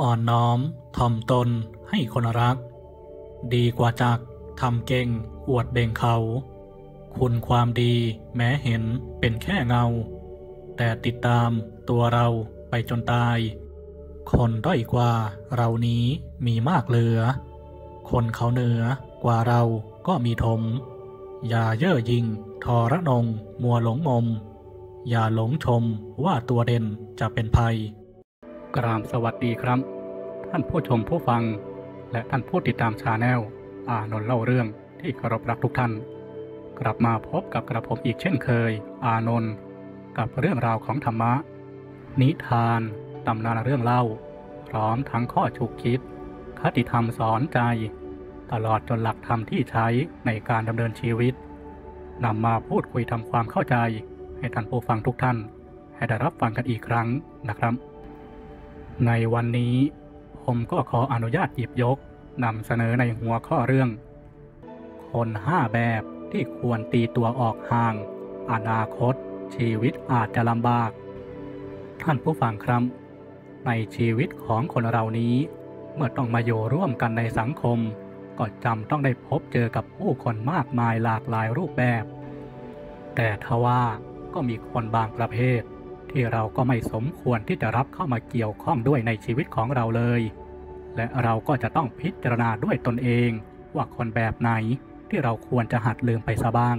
อ่อนน้อมถ่อมตนให้คนรัก ดีกว่าจากทำเก่งอวดเบ่งเขา คุณความดีแม้เห็นเป็นแค่เงา แต่ติดตามตัวเราไปจนตาย คนด้อยกว่าเรานี้มีมากเหลือ คนเขาเหนือกว่าเราก็มีถมอย่าเย่อหยิ่งทอระนง มัวหลงงม อย่าหลงชมว่าตัวเด่นจะเป็นภัย กราบสวัสดีครับ ท่านผู้ชมผู้ฟัง และท่านผู้ติดตามชาแนลอานนท์เล่าเรื่องที่เคารพรักทุกท่าน กลับมาพบกับกระผมอีกเช่นเคย อานนท์กับเรื่องราวของธรรมะ นิทานตำนานเรื่องเล่า พร้อมทั้งข้อฉุกคิด คติธรรมสอนใจ ตลอดจนหลักธรรมที่ใช้ในการดำเนินชีวิตนำมาพูดคุยทำความเข้าใจ ให้ท่านผู้ฟังทุกท่าน ให้ได้รับฟังกันอีกครั้งนะครับ ในวันนี้ผมก็ขออนุญาตหยิบยกนำเสนอในหัวข้อเรื่อง คนห้าแบบที่ควรตีตัวออกห่าง อนาคต ชีวิตอาจจะลำบาก ท่านผู้ฟังครับ ในชีวิตของคนเรานี้ เมื่อต้องมาอยู่ร่วมกันในสังคม ก็จำต้องได้พบเจอกับผู้คนมากมายหลากหลายรูปแบบ แต่ทว่าก็มีคนบางประเภท ที่เราก็ไม่สมควรที่จะรับเข้ามาเกี่ยวข้องด้วยในชีวิตของเราเลย และเราก็จะต้องพิจารณาด้วยตนเอง ว่าคนแบบไหนที่เราควรจะหัดลืมไปซะบ้าง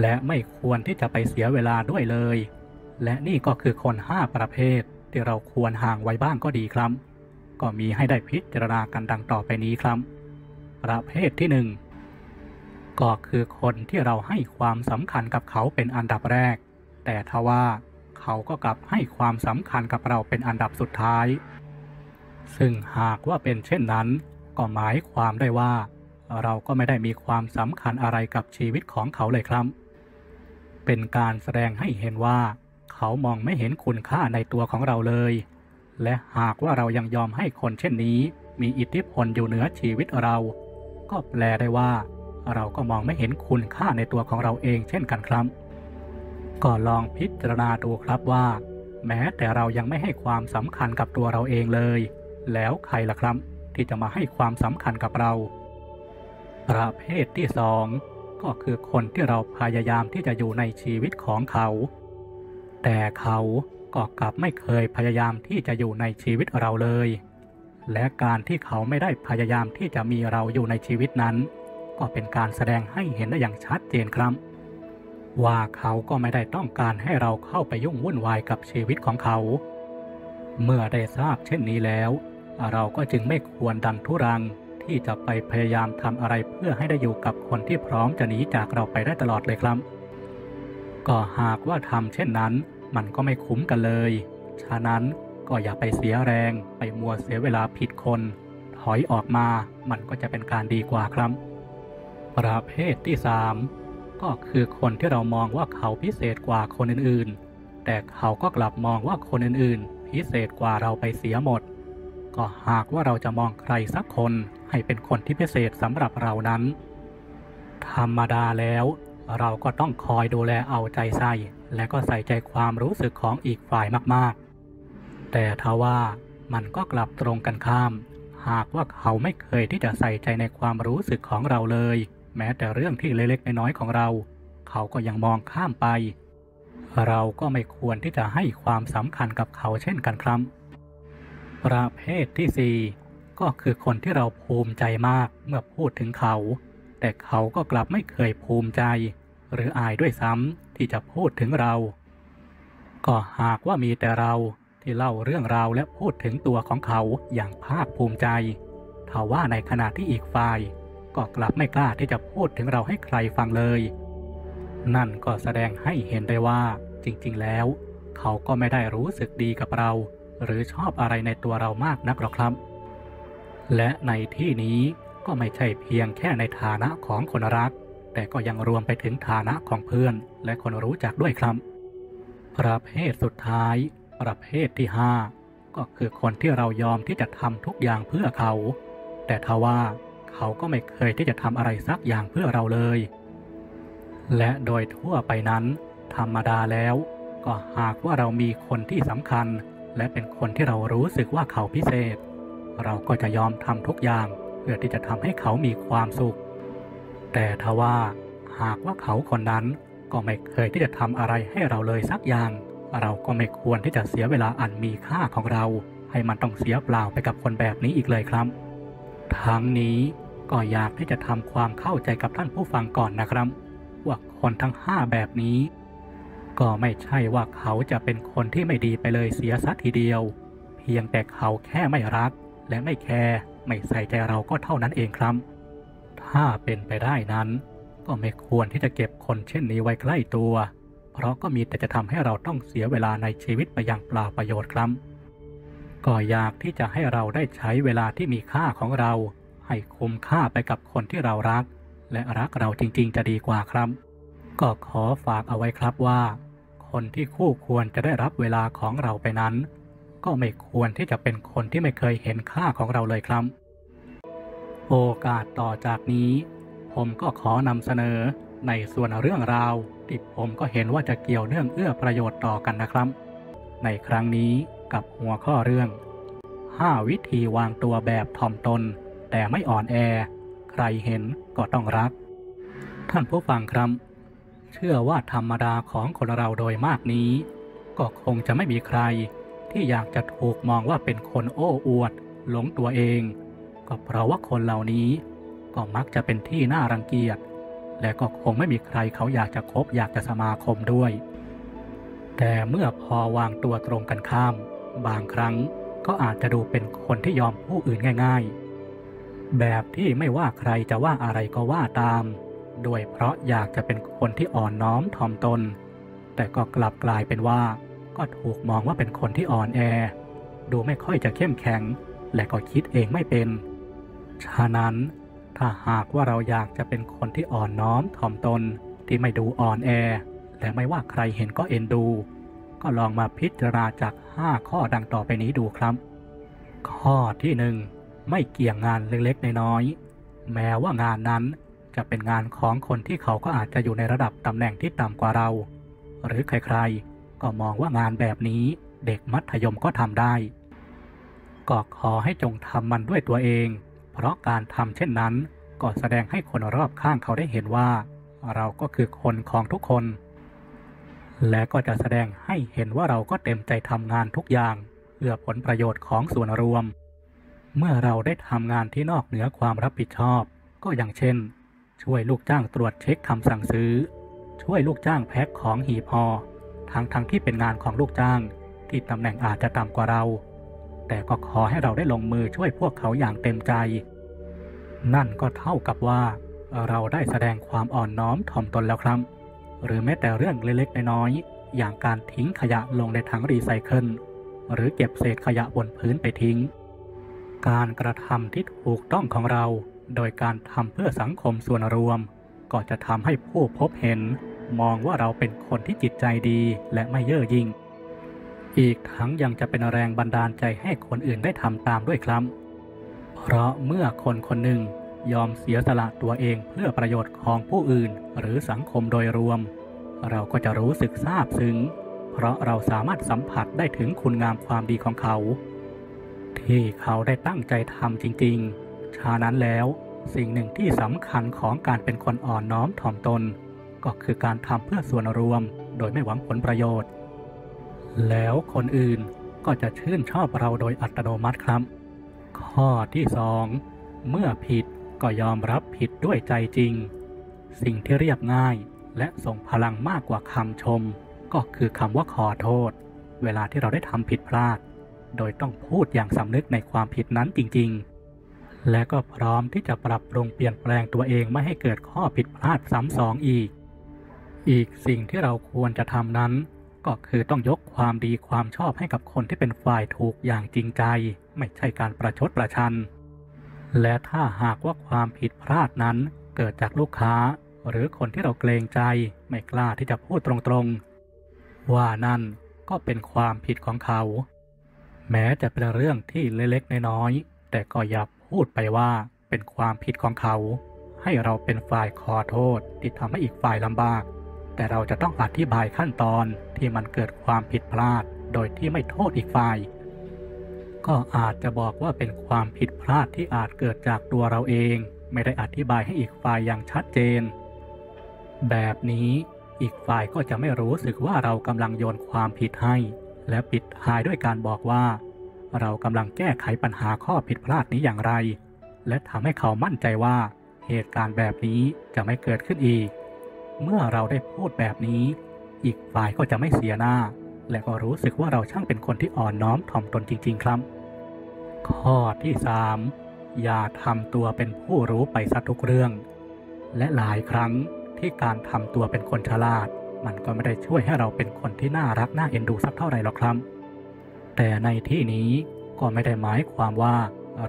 และไม่ควรที่จะไปเสียเวลาด้วยเลย และนี่ก็คือคนห้าประเภท ที่เราควรห่างไว้บ้างก็ดีครับ ก็มีให้ได้พิจารณากันดังต่อไปนี้ครับ ประเภทที่หนึ่งก็คือคนที่เราให้ความสำคัญกับเขาเป็นอันดับแรก แต่ทว่า เขาก็กลับให้ความสำคัญกับเราเป็นอันดับสุดท้าย ซึ่งหากว่าเป็นเช่นนั้น ก็หมายความได้ว่า เราก็ไม่ได้มีความสำคัญอะไรกับชีวิตของเขาเลยครับ เป็นการแสดงให้เห็นว่า เขามองไม่เห็นคุณค่าในตัวของเราเลย และหากว่าเรายังยอมให้คนเช่นนี้ มีอิทธิพลอยู่เหนือชีวิตเรา ก็แปลได้ว่า เราก็มองไม่เห็นคุณค่าในตัวของเราเองเช่นกันครับ ก็ลองพิจารณาดูครับว่า แม้แต่เรายังไม่ให้ความสำคัญกับตัวเราเองเลย แล้วใครล่ะครับ ที่จะมาให้ความสำคัญกับเรา ประเภทที่สองก็คือคนที่เราพยายามที่จะอยู่ในชีวิตของเขา แต่เขาก็กลับไม่เคยพยายามที่จะอยู่ในชีวิตเราเลย และการที่เขาไม่ได้พยายามที่จะมีเราอยู่ในชีวิตนั้น ก็เป็นการแสดงให้เห็นได้อย่างชัดเจนครับ ว่าเขาก็ไม่ได้ต้องการให้เราเข้าไปยุ่งวุ่นวายกับชีวิตของเขา เมื่อได้ทราบเช่นนี้แล้ว เราก็จึงไม่ควรดันทุรังที่จะไปพยายามทำอะไรเพื่อให้ได้อยู่กับคนที่พร้อมจะหนีจากเราไปได้ตลอดเลยครับ ก็หากว่าทำเช่นนั้น มันก็ไม่คุ้มกันเลย ฉะนั้นก็อย่าไปเสียแรงไปมัวเสียเวลาผิดคน ถอยออกมามันก็จะเป็นการดีกว่าครับ ประเภทที่สาม ก็คือคนที่เรามองว่าเขาพิเศษกว่าคนอื่นๆ แต่เขาก็กลับมองว่าคนอื่นๆ พิเศษกว่าเราไปเสียหมด ก็หากว่าเราจะมองใครสักคนให้เป็นคนที่พิเศษสำหรับเรานั้น ธรรมดาแล้ว เราก็ต้องคอยดูแลเอาใจใส่ และก็ใส่ใจความรู้สึกของอีกฝ่ายมากๆ แต่ทว่ามันก็กลับตรงกันข้าม หากว่าเขาไม่เคยที่จะใส่ใจในความรู้สึกของเราเลย แม้แต่เรื่องที่เล็กๆน้อยๆของเรา เขาก็ยังมองข้ามไป เราก็ไม่ควรที่จะให้ความสำคัญกับเขาเช่นกันครับ ประเภทที่สี่ก็คือคนที่เราภูมิใจมากเมื่อพูดถึงเขา แต่เขาก็กลับไม่เคยภูมิใจ หรืออายด้วยซ้ำที่จะพูดถึงเรา ก็หากว่ามีแต่เราที่เล่าเรื่องราวและพูดถึงตัวของเขาอย่างภาคภูมิใจทว่าในขณะที่อีกฝ่าย ก็กลับไม่กล้าที่จะพูดถึงเราให้ใครฟังเลย นั่นก็แสดงให้เห็นได้ว่าจริงๆแล้ว เขาก็ไม่ได้รู้สึกดีกับเรา หรือชอบอะไรในตัวเรามากนักหรอกครับ และในที่นี้ก็ไม่ใช่เพียงแค่ในฐานะของคนรัก แต่ก็ยังรวมไปถึงฐานะของเพื่อน และคนรู้จักด้วยครับ ประเภทสุดท้าย ประเภทที่ห้าก็คือคนที่เรายอมที่จะทำทุกอย่างเพื่อเขา แต่ทว่า เขาก็ไม่เคยที่จะทำอะไรสักอย่างเพื่อเราเลย และโดยทั่วไปนั้น ธรรมดาแล้ว ก็หากว่าเรามีคนที่สำคัญ และเป็นคนที่เรารู้สึกว่าเขาพิเศษ เราก็จะยอมทำทุกอย่าง เพื่อที่จะทำให้เขามีความสุข แต่ทว่า หากว่าเขาคนนั้นก็ไม่เคยที่จะทำอะไรให้เราเลยสักอย่าง เราก็ไม่ควรที่จะเสียเวลาอันมีค่าของเรา ให้มันต้องเสียเปล่าไปกับคนแบบนี้อีกเลยครับ ทั้งนี้ก็อยากที่จะทำความเข้าใจกับท่านผู้ฟังก่อนนะครับ ว่าคนทั้งห้าแบบนี้ ก็ไม่ใช่ว่าเขาจะเป็นคนที่ไม่ดีไปเลยเสียสัทีเดียว เพียงแต่เขาแค่ไม่รัก และไม่แคร์ไม่ใส่ใจเราก็เท่านั้นเองครับ ถ้าเป็นไปได้นั้น ก็ไม่ควรที่จะเก็บคนเช่นนี้ไว้ใกล้ตัว เพราะก็มีแต่จะทำให้เราต้องเสียเวลาในชีวิตไปอย่างเปล่าประโยชน์ครับ ก็อยากที่จะให้เราได้ใช้เวลาที่มีค่าของเรา ให้คุ้มค่าไปกับคนที่เรารัก และรักเราจริงๆ จะดีกว่าครับ ก็ขอฝากเอาไว้ครับว่า คนที่คู่ควรจะได้รับเวลาของเราไปนั้น ก็ไม่ควรที่จะเป็นคนที่ไม่เคยเห็นค่าของเราเลยครับ โอกาสต่อจากนี้ ผมก็ขอนำเสนอในส่วนเรื่องราวที่ผมก็เห็นว่าจะเกี่ยวเนื่องเอื้อประโยชน์ต่อกันนะครับ ในครั้งนี้ กับหัวข้อเรื่อง 5 วิธีวางตัวแบบถ่อมตน แต่ไม่อ่อนแอ ใครเห็นก็ต้องรัก ท่านผู้ฟังครับ เชื่อว่าธรรมดาของคนเราโดยมากนี้ ก็คงจะไม่มีใคร ที่อยากจะถูกมองว่าเป็นคนโอ้อวด หลงตัวเอง ก็เพราะว่าคนเหล่านี้ ก็มักจะเป็นที่น่ารังเกียจและก็คงไม่มีใครเขาอยากจะคบอยากจะสมาคมด้วย แต่เมื่อพอวางตัวตรงกันข้าม บางครั้งก็อาจจะดูเป็นคนที่ยอมผู้อื่นง่าย ๆ แบบที่ไม่ว่าใครจะว่าอะไรก็ว่าตามโดยเพราะอยากจะเป็นคนที่อ่อนน้อมถ่อมตน แต่ก็กลับกลายเป็นว่า ก็ถูกมองว่าเป็นคนที่อ่อนแอ ดูไม่ค่อยจะเข้มแข็ง และก็คิดเองไม่เป็น ฉะนั้นถ้าหากว่าเราอยากจะเป็นคนที่อ่อนน้อมถ่อมตนที่ไม่ดูอ่อนแอ และไม่ว่าใครเห็นก็เอ็นดู ก็ลองมาพิจารณาจาก 5 ข้อดังต่อไปนี้ดูครับ ข้อที่หนึ่งไม่เกี่ยงงานเล็กๆ น้อยๆ แม้ว่างานนั้นจะเป็นงานของคนที่เขาก็อาจจะอยู่ในระดับตำแหน่งที่ต่ำกว่าเรา หรือใครๆ ก็มองว่างานแบบนี้เด็กมัธยมก็ทำได้ ก็ขอให้จงทำมันด้วยตัวเอง เพราะการทำเช่นนั้นก็แสดงให้คนรอบข้างเขาได้เห็นว่า เราก็คือคนของทุกคน และก็จะแสดงให้เห็นว่าเราก็เต็มใจทำงานทุกอย่าง เพื่อผลประโยชน์ของส่วนรวม เมื่อเราได้ทำงานที่นอกเหนือความรับผิดชอบ ก็อย่างเช่น ช่วยลูกจ้างตรวจเช็คคำสั่งซื้อ ช่วยลูกจ้างแพ็คของหีบห่อทั้งทั้งที่เป็นงานของลูกจ้าง ที่ตำแหน่งอาจจะต่ำกว่าเรา แต่ก็ขอให้เราได้ลงมือช่วยพวกเขาอย่างเต็มใจ นั่นก็เท่ากับว่า เราได้แสดงความอ่อนน้อมถ่อมตนแล้วครับ หรือแม้แต่เรื่องเล็กๆน้อยๆอย่างการทิ้งขยะลงในถังรีไซเคิลหรือเก็บเศษขยะบนพื้นไปทิ้ง การกระทำที่ถูกต้องของเรา โดยการทำเพื่อสังคมส่วนรวม ก็จะทำให้ผู้พบเห็น มองว่าเราเป็นคนที่จิตใจดีและไม่เย่อหยิ่งอีกทั้งยังจะเป็นแรงบันดาลใจให้คนอื่นได้ทำตามด้วยครับ เพราะเมื่อคนคนหนึ่ง ยอมเสียสละตัวเองเพื่อประโยชน์ของผู้อื่น หรือสังคมโดยรวม เราก็จะรู้สึกซาบซึ้ง เพราะเราสามารถสัมผัสได้ถึงคุณงามความดีของเขา ที่เขาได้ตั้งใจทำจริงๆ ฉะนั้นแล้วสิ่งหนึ่งที่สำคัญของการเป็นคนอ่อนน้อมถ่อมตน ก็คือการทำเพื่อส่วนรวม โดยไม่หวังผลประโยชน์ แล้วคนอื่นก็จะชื่นชอบเราโดยอัตโนมัติครับ ข้อที่สองเมื่อผิด ก็ยอมรับผิดด้วยใจจริง สิ่งที่เรียบง่ายและส่งพลังมากกว่าคำชม ก็คือคำว่าขอโทษ เวลาที่เราได้ทำผิดพลาด โดยต้องพูดอย่างสำนึกในความผิดนั้นจริง ๆ และก็พร้อมที่จะปรับปรุงเปลี่ยนแปลงตัวเองไม่ให้เกิดข้อผิดพลาดซ้ำสองอีก อีกสิ่งที่เราควรจะทำนั้น ก็คือต้องยกความดีความชอบให้กับคนที่เป็นฝ่ายถูกอย่างจริงใจ ไม่ใช่การประชดประชัน และถ้าหากว่าความผิดพลาดนั้นเกิดจากลูกค้า หรือคนที่เราเกรงใจไม่กล้าที่จะพูดตรงๆ ว่านั่นก็เป็นความผิดของเขา แม้จะเป็นเรื่องที่เล็กๆน้อยๆแต่ก็อย่าพูดไปว่าเป็นความผิดของเขา ให้เราเป็นฝ่ายขอโทษที่ทำให้อีกฝ่ายลำบาก แต่เราจะต้องอธิบายขั้นตอนที่มันเกิดความผิดพลาด โดยที่ไม่โทษอีกฝ่าย ก็อาจจะบอกว่าเป็นความผิดพลาดที่อาจเกิดจากตัวเราเอง ไม่ได้อธิบายให้อีกฝ่ายอย่างชัดเจน แบบนี้อีกฝ่ายก็จะไม่รู้สึกว่าเรากำลังโยนความผิดให้ และปิดท้ายด้วยการบอกว่า เรากำลังแก้ไขปัญหาข้อผิดพลาดนี้อย่างไร และทำให้เขามั่นใจว่า เหตุการณ์แบบนี้จะไม่เกิดขึ้นอีก เมื่อเราได้พูดแบบนี้ อีกฝ่ายก็จะไม่เสียหน้า และก็รู้สึกว่าเราช่างเป็นคนที่อ่อนน้อมถ่อมตนจริง ๆ ครับ ข้อที่ 3. อย่าทำตัวเป็นผู้รู้ไปซะทุกเรื่อง และหลายครั้งที่การทำตัวเป็นคนฉลาด มันก็ไม่ได้ช่วยให้เราเป็นคนที่น่ารักน่าเอ็นดูสักเท่าไหร่หรอกครับ แต่ในที่นี้ก็ไม่ได้หมายความว่า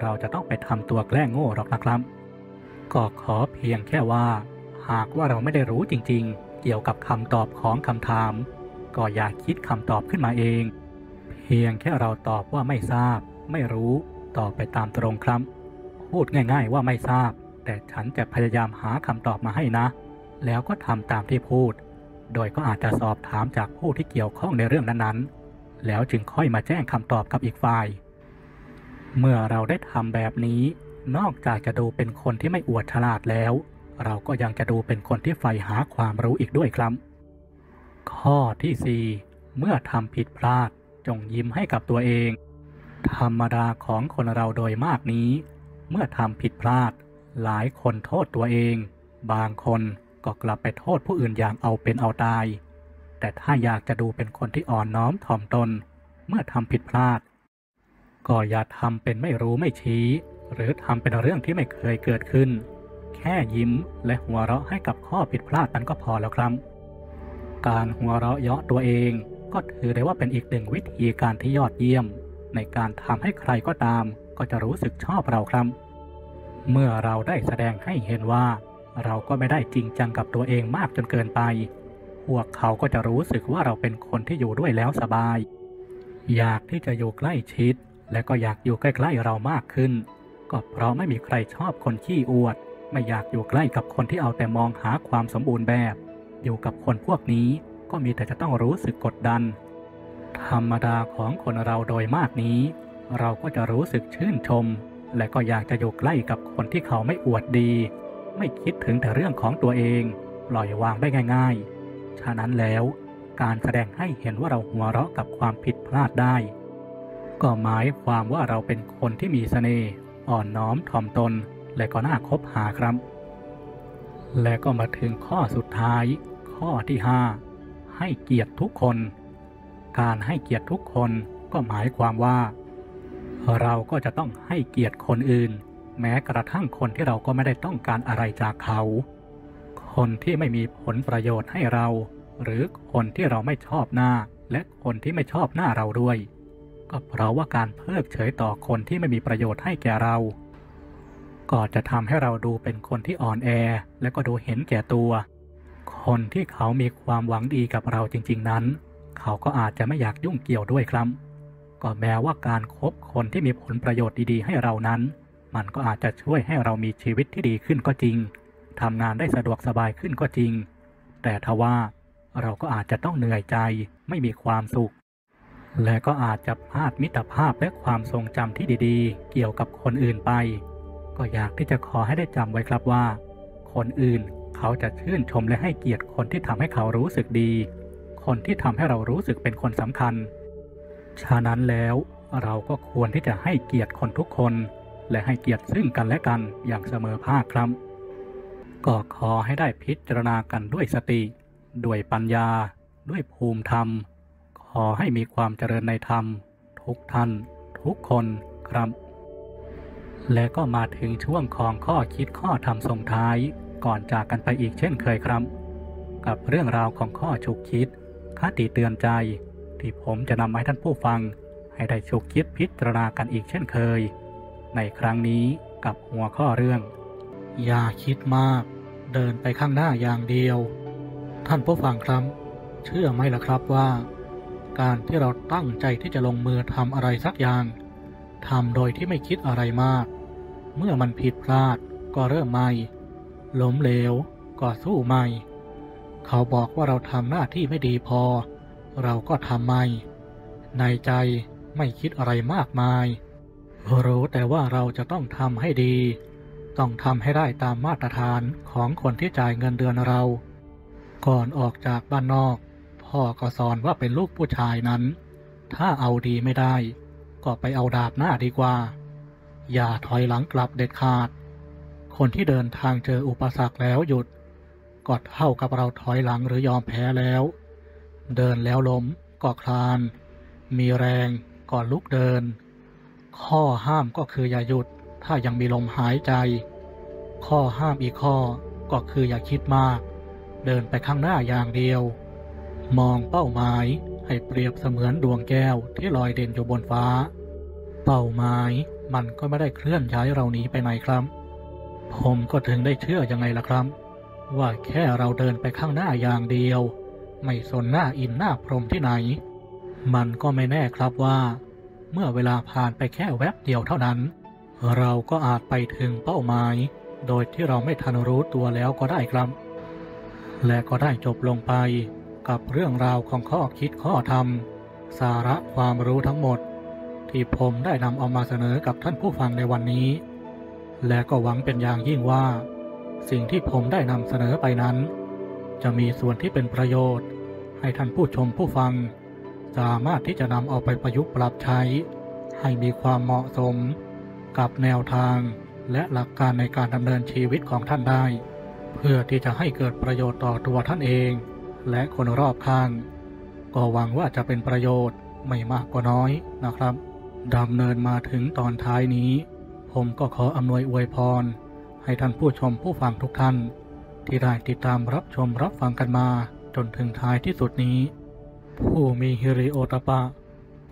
เราจะต้องไปทำตัวแกล้งโง่หรอกนะครับ ก็ขอเพียงแค่ว่า หากว่าเราไม่ได้รู้จริง ๆ เกี่ยวกับคำตอบของคำถาม ก็อย่าคิดคำตอบขึ้นมาเอง เพียงแค่เราตอบว่าไม่ทราบ ไม่รู้ตอบไปตามตรงครับ พูดง่าย ๆ ว่าไม่ทราบ แต่ฉันจะพยายามหาคำตอบมาให้นะ แล้วก็ทำตามที่พูด โดยก็อาจจะสอบถามจากผู้ที่เกี่ยวข้องในเรื่องนั้นๆ แล้วจึงค่อยมาแจ้งคำตอบกับอีกฝ่าย เมื่อเราได้ทำแบบนี้ นอกจากจะดูเป็นคนที่ไม่อวดฉลาดแล้ว เราก็ยังจะดูเป็นคนที่ใฝ่หาความรู้อีกด้วยครับ ข้อที่ 4 เมื่อทำผิดพลาดจงยิ้มให้กับตัวเอง ธรรมดาของคนเราโดยมากนี้ เมื่อทำผิดพลาด หลายคนโทษตัวเอง บางคนก็กลับไปโทษผู้อื่นอย่างเอาเป็นเอาตาย แต่ถ้าอยากจะดูเป็นคนที่อ่อนน้อมถ่อมตน เมื่อทำผิดพลาด ก็อย่าทำเป็นไม่รู้ไม่ชี้ หรือทำเป็นเรื่องที่ไม่เคยเกิดขึ้น แค่ยิ้มและหัวเราะให้กับข้อผิดพลาดนั้นก็พอแล้วครับ การหัวเราะเยาะตัวเองก็ถือได้ว่าเป็นอีกหนึ่งวิธีการที่ยอดเยี่ยม ในการทำให้ใครก็ตาม ก็จะรู้สึกชอบเราครับ เมื่อเราได้แสดงให้เห็นว่า เราก็ไม่ได้จริงจังกับตัวเองมากจนเกินไป พวกเขาก็จะรู้สึกว่าเราเป็นคนที่อยู่ด้วยแล้วสบาย อยากที่จะอยู่ใกล้ชิด และก็อยากอยู่ใกล้ๆเรามากขึ้น ก็เพราะไม่มีใครชอบคนขี้อวด ไม่อยากอยู่ใกล้กับคนที่เอาแต่มองหาความสมบูรณ์แบบ อยู่กับคนพวกนี้ก็มีแต่จะต้องรู้สึกกดดัน ธรรมดาของคนเราโดยมากนี้ เราก็จะรู้สึกชื่นชม และก็อยากจะอยู่ใกล้กับคนที่เขาไม่อวดดี ไม่คิดถึงแต่เรื่องของตัวเอง ปล่อยวางได้ง่าย ๆ ฉะนั้นแล้ว การแสดงให้เห็นว่าเราหัวเราะกับความผิดพลาดได้ ก็หมายความว่าเราเป็นคนที่มีเสน่ห์อ่อนน้อมถ่อมตน และก็น่าคบหาครับ และก็มาถึงข้อสุดท้าย ข้อที่ 5 ให้เกียรติทุกคน การให้เกียรติทุกคนก็หมายความว่า เราก็จะต้องให้เกียรติคนอื่น แม้กระทั่งคนที่เราก็ไม่ได้ต้องการอะไรจากเขา คนที่ไม่มีผลประโยชน์ให้เรา หรือคนที่เราไม่ชอบหน้า และคนที่ไม่ชอบหน้าเราด้วย ก็เพราะว่าการเพิกเฉยต่อคนที่ไม่มีประโยชน์ให้แก่เราก็จะทำให้เราดูเป็นคนที่อ่อนแอ และก็ดูเห็นแก่ตัว คนที่เขามีความหวังดีกับเราจริง ๆ นั้น เขาก็อาจจะไม่อยากยุ่งเกี่ยวด้วยครับ ก็แม้ว่าการครบคนที่มีผลประโยชน์ดีๆ ให้เรานั้น มันก็อาจจะช่วยให้เรามีชีวิตที่ดีขึ้นก็จริงทำงานได้สะดวกสบายขึ้นก็จริง แต่ทว่าเราก็อาจจะต้องเหนื่อยใจไม่มีความสุข และก็อาจจะพลาดมิตรภาพและความทรงจำที่ดีๆ เกี่ยวกับคนอื่นไป ก็อยากที่จะขอให้ได้จำไว้ครับว่า คนอื่นเขาจะชื่นชมและให้เกียรติคนที่ทำให้เขารู้สึกดี คนที่ทำให้เรารู้สึกเป็นคนสำคัญ ฉะนั้นแล้วเราก็ควรที่จะให้เกียรติคนทุกคน และให้เกียรติซึ่งกันและกันอย่างเสมอภาคครับ ก็ขอให้ได้พิจารณากันด้วยสติ ด้วยปัญญา ด้วยภูมิธรรม ขอให้มีความเจริญในธรรม ทุกท่าน ทุกคนครับ และก็มาถึงช่วงของข้อคิดข้อธรรมส่งท้ายก่อนจากกันไปอีกเช่นเคยครับ กับเรื่องราวของข้อฉุกคิด คติเตือนใจ ที่ผมจะนำมาให้ท่านผู้ฟัง ให้ได้ฉุกคิดพิจารณากันอีกเช่นเคย ในครั้งนี้กับหัวข้อเรื่อง อย่าคิดมาก เดินไปข้างหน้าอย่างเดียว ท่านผู้ฟังครับเชื่อไหมล่ะครับว่า การที่เราตั้งใจที่จะลงมือทำอะไรสักอย่างทำโดยที่ไม่คิดอะไรมาก เมื่อมันผิดพลาดก็เริ่มใหม่ ล้มเหลวก็สู้ใหม่ เขาบอกว่าเราทำหน้าที่ไม่ดีพอ เราก็ทำใหม่ในใจไม่คิดอะไรมากมาย รู้แต่ว่าเราจะต้องทำให้ดี ต้องทำให้ได้ตามมาตรฐานของคนที่จ่ายเงินเดือนเรา ก่อนออกจากบ้านนอก พ่อก็สอนว่าเป็นลูกผู้ชายนั้น ถ้าเอาดีไม่ได้ ก็ไปเอาดาบหน้าดีกว่า อย่าถอยหลังกลับเด็ดขาด คนที่เดินทางเจออุปสรรคแล้วหยุด ก็เท่ากับเราถอยหลังหรือยอมแพ้แล้ว เดินแล้วล้มก็คลาน มีแรงก็ลุกเดิน ข้อห้ามก็คืออย่าหยุด ถ้ายังมีลมหายใจ ข้อห้ามอีกข้อก็คืออย่าคิดมาก เดินไปข้างหน้าอย่างเดียว มองเป้าหมายให้เปรียบเสมือนดวงแก้วที่ลอยเด่นอยู่บนฟ้า เป้าหมายมันก็ไม่ได้เคลื่อนย้ายเราหนีไปไหนครับ ผมก็ถึงได้เชื่อยังไงล่ะครับ ว่าแค่เราเดินไปข้างหน้าอย่างเดียว ไม่สนหน้าอินหน้าพรมที่ไหน มันก็ไม่แน่ครับว่า เมื่อเวลาผ่านไปแค่แวบเดียวเท่านั้น เราก็อาจไปถึงเป้าหมาย โดยที่เราไม่ทันรู้ตัวแล้วก็ได้ครับ และก็ได้จบลงไปกับเรื่องราวของข้อคิดข้อธรรม สาระความรู้ทั้งหมด ที่ผมได้นำเอามาเสนอกับท่านผู้ฟังในวันนี้ และก็หวังเป็นอย่างยิ่งว่า สิ่งที่ผมได้นำเสนอไปนั้น จะมีส่วนที่เป็นประโยชน์ ให้ท่านผู้ชมผู้ฟัง สามารถที่จะนำเอาไปประยุกต์ปรับใช้ ให้มีความเหมาะสม กับแนวทางและหลักการในการดำเนินชีวิตของท่านได้ เพื่อที่จะให้เกิดประโยชน์ต่อตัวท่านเอง และคนรอบข้าง ก็หวังว่าจะเป็นประโยชน์ไม่มากก็น้อยนะครับดำเนินมาถึงตอนท้ายนี้ ผมก็ขออำนวยอวยพร ให้ท่านผู้ชมผู้ฟังทุกท่าน ที่ได้ติดตามรับชมรับฟังกันมาจนถึงท้ายที่สุดนี้ ผู้มีฮิริโอตปะ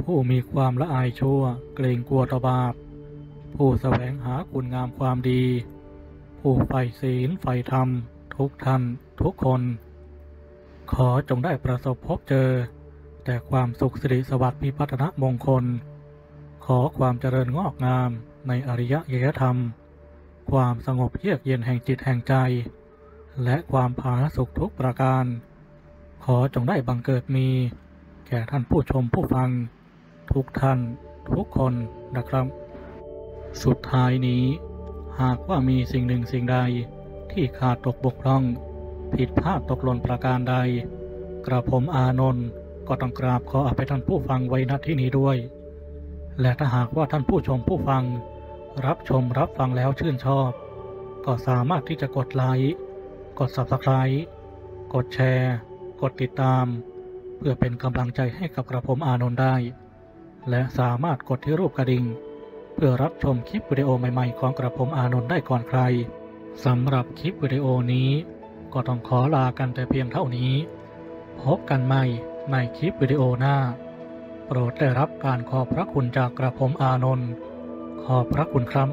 ผู้มีความละอายชั่ว เกรงกลัวต่อบาป ผู้แสวงหาคุณงามความดี ผู้ใฝ่ศีลใฝ่ธรรม ทุกท่านทุกคน ขอจงได้ประสบพบเจอ แต่ความสุขสิริสวัสดิ์พิพัฒนมงคล ขอความเจริญงอกงามในอริยยธรรม ความสงบเยือกเย็นแห่งจิตแห่งใจ และความผาสุกทุกประการ ขอจงได้บังเกิดมี แก่ท่านผู้ชมผู้ฟัง ทุกท่านทุกคนนะครับ สุดท้ายนี้ หากว่ามีสิ่งหนึ่งสิ่งใดที่ขาดตกบกพร่อง ผิดพลาดตกหล่นประการใด กระผมอานนท์ก็ต้องกราบขออภัยท่านผู้ฟังไว้ณที่นี้ด้วย และถ้าหากว่าท่านผู้ชมผู้ฟัง รับชมรับฟังแล้วชื่นชอบ ก็สามารถที่จะกดไลค์ กด Subscribe กดแชร์ กดติดตาม เพื่อเป็นกำลังใจให้กับกระผมอานนท์ได้ และสามารถกดที่รูปกระดิ่ง เพื่อรับชมคลิปวิดีโอใหม่ๆ ของกระผมอานนท์ได้ก่อนใครสำหรับคลิปวิดีโอนี้ ก็ต้องขอลากันแต่เพียงเท่านี้ พบกันใหม่ในคลิปวิดีโอหน้า โปรดได้รับการขอบพระคุณจากกระผมอานนท์ ขอบพระคุณครับ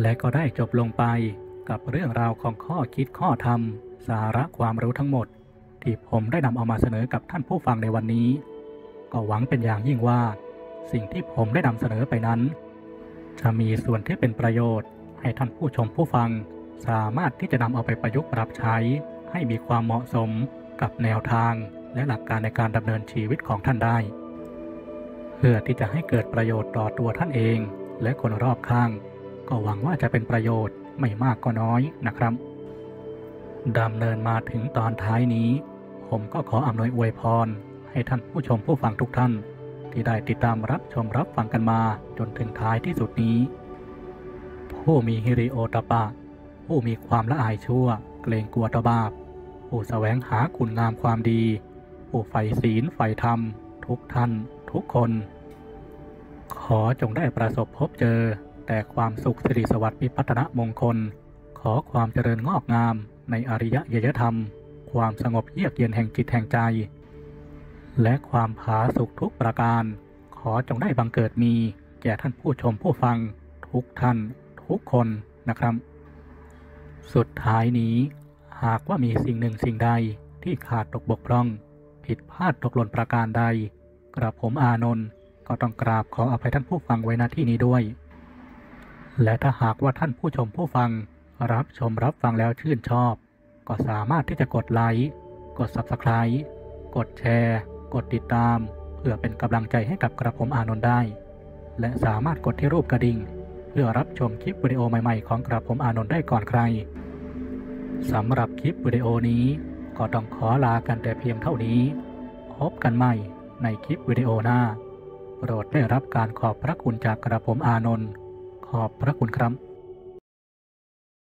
และก็ได้จบลงไปกับเรื่องราวของข้อคิดข้อธรรม สาระความรู้ทั้งหมด ที่ผมได้นำเอามาเสนอกับท่านผู้ฟังในวันนี้ ก็หวังเป็นอย่างยิ่งว่า สิ่งที่ผมได้นำเสนอไปนั้น จะมีส่วนที่เป็นประโยชน์ ให้ท่านผู้ชมผู้ฟัง สามารถที่จะนำเอาไปประยุกต์ปรับใช้ ให้มีความเหมาะสมกับแนวทางและหลักการในการดำเนินชีวิตของท่านได้ เพื่อที่จะให้เกิดประโยชน์ต่อตัวท่านเอง และคนรอบข้าง ก็หวังว่าจะเป็นประโยชน์ไม่มากก็น้อยนะครับดำเนินมาถึงตอนท้ายนี้ ผมก็ขออำนวยอวยพร ให้ท่านผู้ชมผู้ฟังทุกท่าน ที่ได้ติดตามรับชมรับฟังกันมาจนถึงท้ายที่สุดนี้ ผู้มีฮิริโอตปะ ผู้มีความละอายชั่ว เกรงกลัวต่อบาป ผู้แสวงหาคุณงามความดี ผู้ใฝ่ศีลใฝ่ธรรม ทุกท่าน ทุกคน ขอจงได้ประสบพบเจอ แต่ความสุขสิริสวัสดิ์พิพัฒนมงคล ขอความเจริญงอกงาม ในอริยะยธรรม ความสงบเยือกเย็นแห่งจิตแห่งใจ และความผาสุกทุกประการ ขอจงได้บังเกิดมีแก่ท่านผู้ชมผู้ฟัง ทุกท่าน ทุกคนนะครับ สุดท้ายนี้ หากว่ามีสิ่งหนึ่งสิ่งใดที่ขาดตกบกพร่อง ผิดพลาดตกหล่นประการใด กระผมอานนท์ก็ต้องกราบขออภัยท่านผู้ฟังไว้ณที่นี้ด้วย และถ้าหากว่าท่านผู้ชมผู้ฟัง รับชมรับฟังแล้วชื่นชอบ ก็สามารถที่จะกดไลค์กด Subscribe กดแชร์ กดติดตาม เพื่อเป็นกำลังใจให้กับกระผมอานนท์ได้ และสามารถกดที่รูปกระดิ่ง เพื่อรับชมคลิปวิดีโอใหม่ๆ ของกระผมอานนท์ได้ก่อนใครสำหรับคลิปวิดีโอนี้ก็ต้องขอลากันแต่เพียงเท่านี้ พบกันใหม่ ในคลิปวิดีโอหน้า โปรดได้รับการขอบพระคุณจากกระผมอานนท์ขอบพระคุณครับ